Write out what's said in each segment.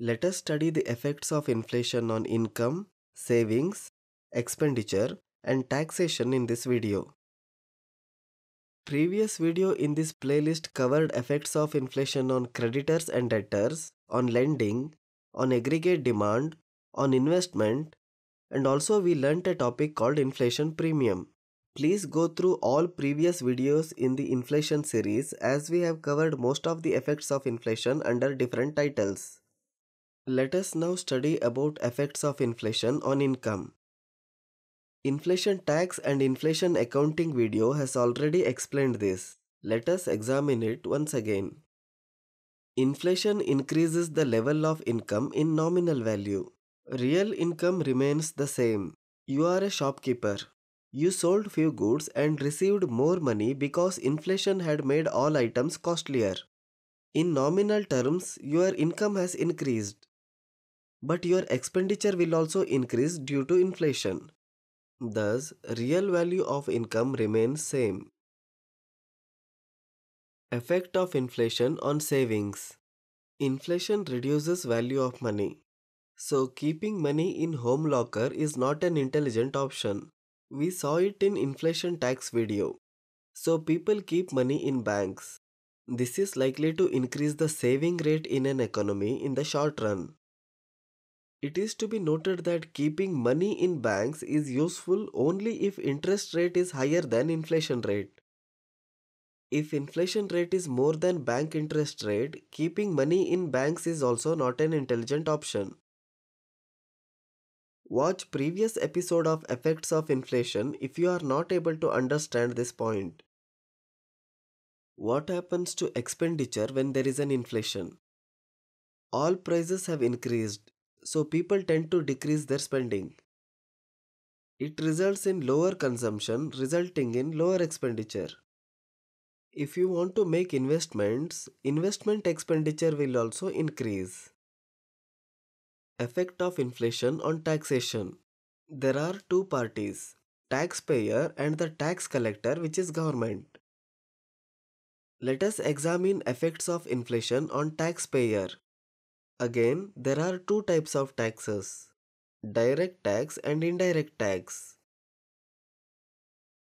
Let us study the effects of inflation on income, savings, expenditure and taxation in this video. Previous video in this playlist covered effects of inflation on creditors and debtors, on lending, on aggregate demand, on investment and also we learnt a topic called inflation premium. Please go through all previous videos in the inflation series as we have covered most of the effects of inflation under different titles. Let us now study about effects of inflation on income. Inflation tax and inflation accounting video has already explained this. Let us examine it once again. Inflation increases the level of income in nominal value. Real income remains the same. You are a shopkeeper. You sold few goods and received more money because inflation had made all items costlier. In nominal terms, your income has increased. But your expenditure will also increase due to inflation. Thus, real value of income remains same. Effect of inflation on savings. Inflation reduces value of money. So keeping money in home locker is not an intelligent option. We saw it in inflation tax video. So people keep money in banks. This is likely to increase the saving rate in an economy in the short run. It is to be noted that keeping money in banks is useful only if interest rate is higher than inflation rate. If inflation rate is more than bank interest rate, keeping money in banks is also not an intelligent option. Watch previous episode of effects of inflation if you are not able to understand this point. What happens to expenditure when there is an inflation? All prices have increased, so people tend to decrease their spending. It results in lower consumption resulting in lower expenditure. If you want to make investments, investment expenditure will also increase. Effect of inflation on taxation. There are two parties, taxpayer and the tax collector which is government. Let us examine effects of inflation on taxpayer. Again, there are two types of taxes, direct tax and indirect tax.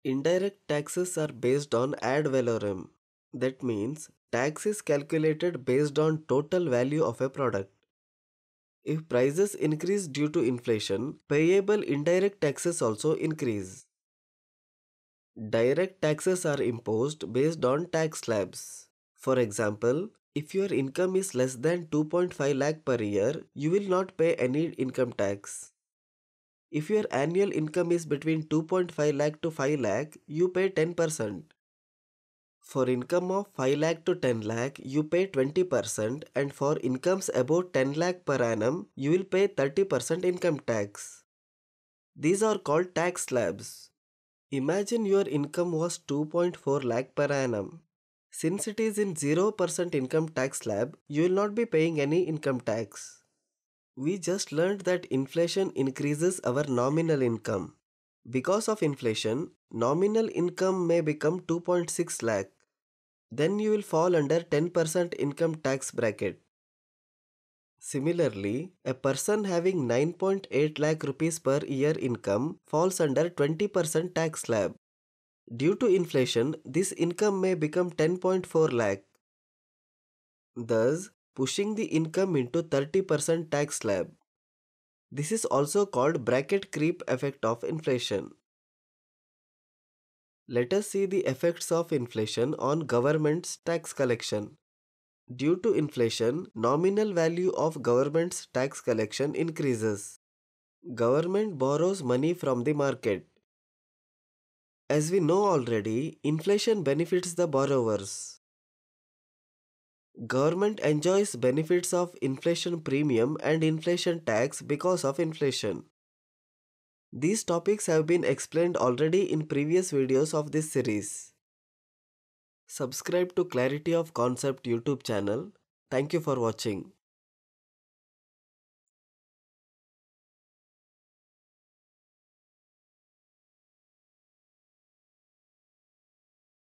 Indirect taxes are based on ad valorem. That means tax is calculated based on total value of a product. If prices increase due to inflation, payable indirect taxes also increase. Direct taxes are imposed based on tax slabs. For example, if your income is less than 2.5 lakh per year, you will not pay any income tax. If your annual income is between 2.5 lakh to 5 lakh, you pay 10%. For income of 5 lakh to 10 lakh, you pay 20% and for incomes above 10 lakh per annum, you will pay 30% income tax. These are called tax slabs. Imagine your income was 2.4 lakh per annum. Since it is in 0% income tax slab, you will not be paying any income tax. We just learned that inflation increases our nominal income. Because of inflation, nominal income may become 2.6 lakh. Then you will fall under 10% income tax bracket. Similarly, a person having 9.8 lakh rupees per year income falls under 20% tax slab. Due to inflation, this income may become 10.4 lakh. Thus, pushing the income into 30% tax slab. This is also called bracket creep effect of inflation. Let us see the effects of inflation on government's tax collection. Due to inflation, nominal value of government's tax collection increases. Government borrows money from the market. As we know already, inflation benefits the borrowers. Government enjoys benefits of inflation premium and inflation tax because of inflation. These topics have been explained already in previous videos of this series. Subscribe to Clarity of Concept YouTube channel. Thank you for watching.